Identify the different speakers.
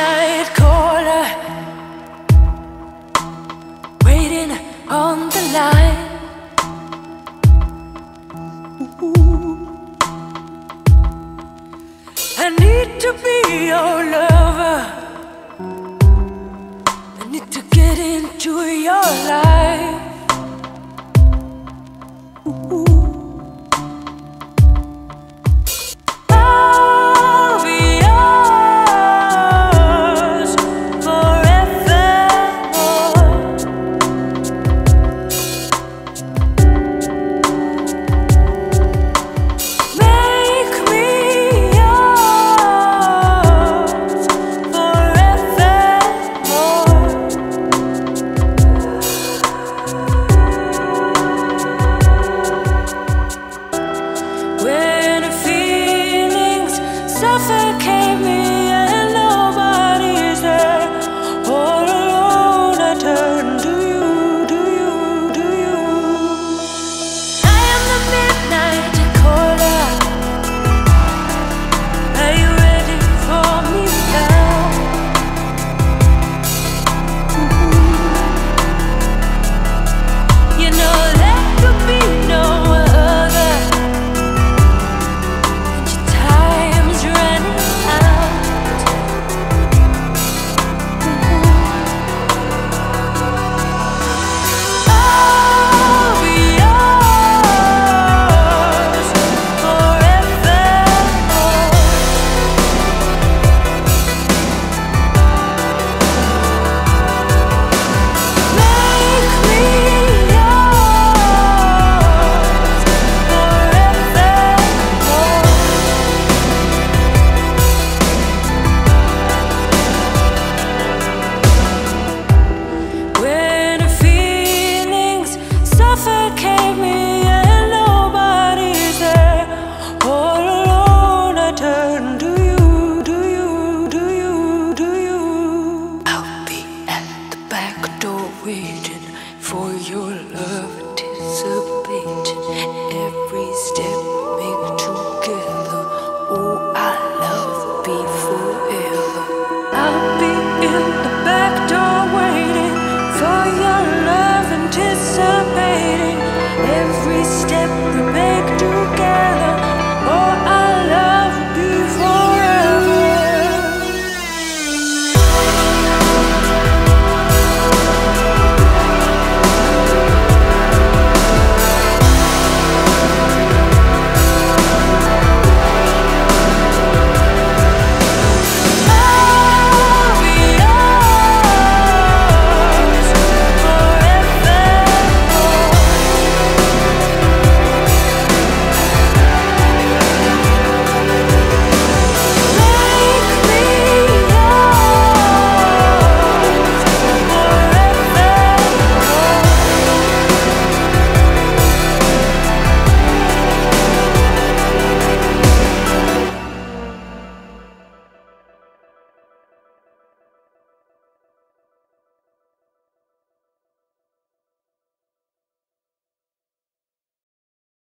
Speaker 1: midnight caller, waiting on the line. I need to be your lover. I need to get into your life. I'll perfect